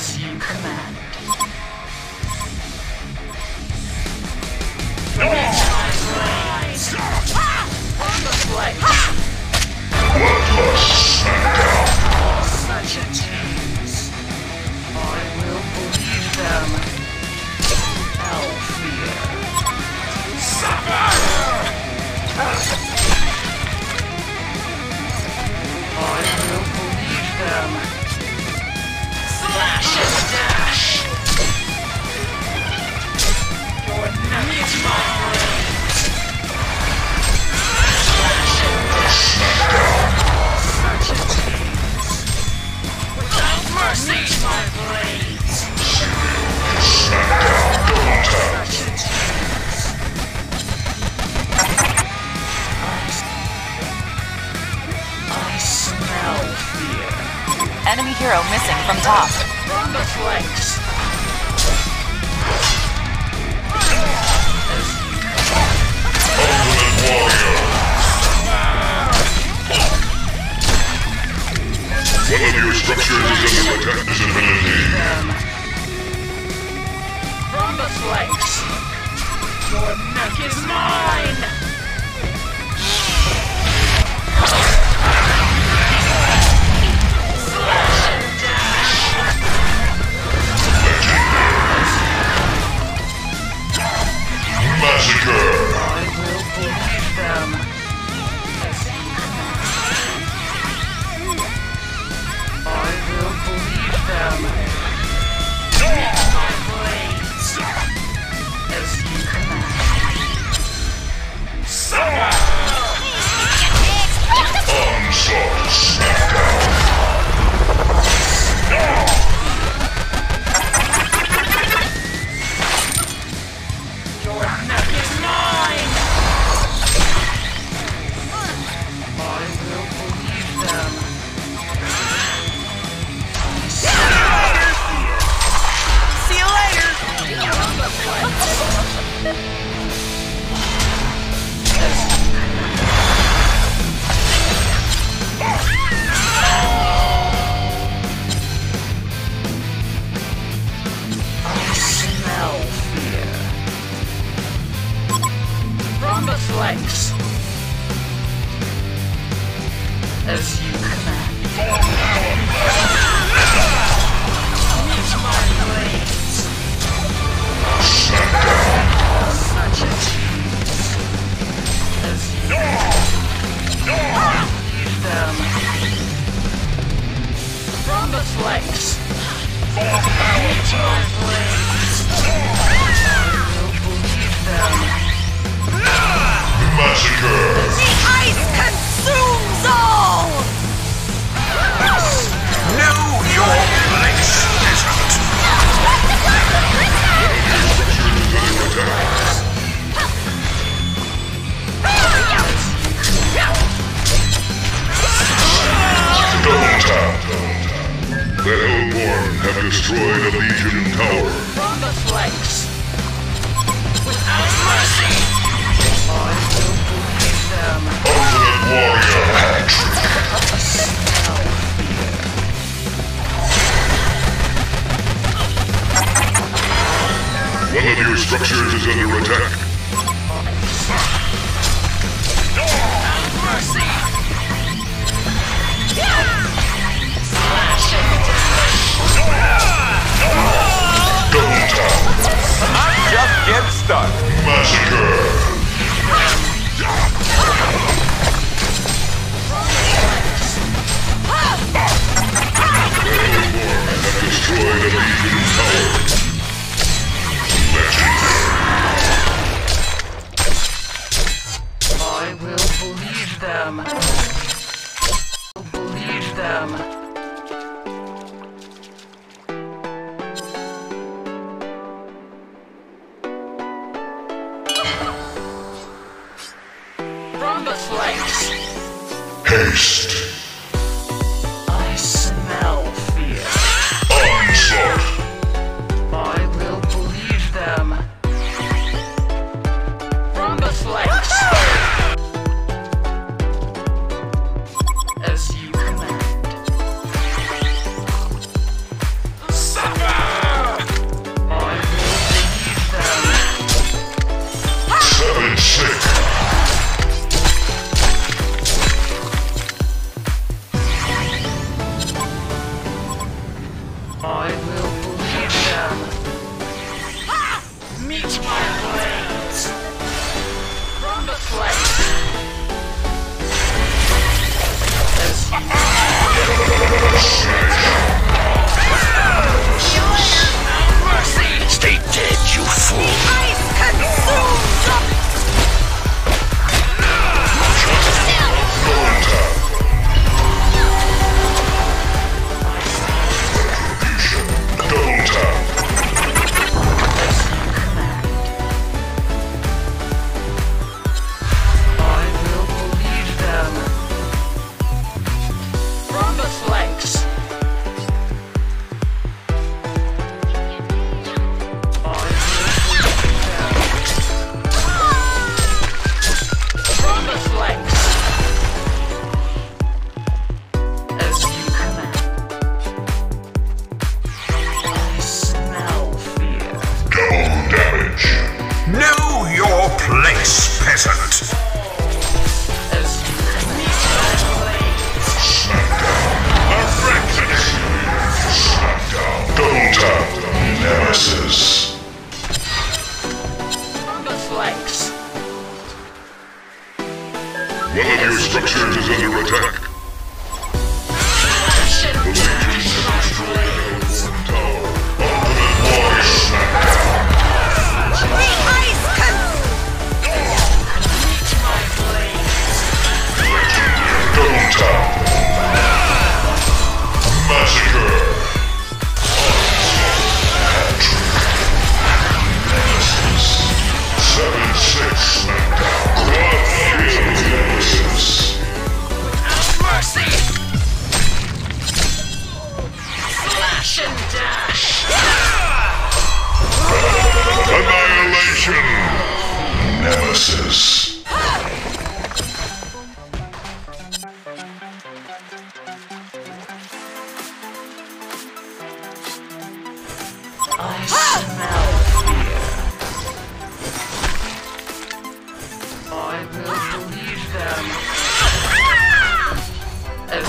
You. Enemy hero missing from top. From the flanks. Warrior. One of your structures is under attack visibility. From the flanks! Your neck is mine! From the flanks. As you place. destroy the Legion Tower. From the flanks. Without mercy. Ultimate Warrior hat. One of your structures is under attack. Wisdom. attack. Dash! Annihilation! Nemesis. I smell fear. I will lead them. As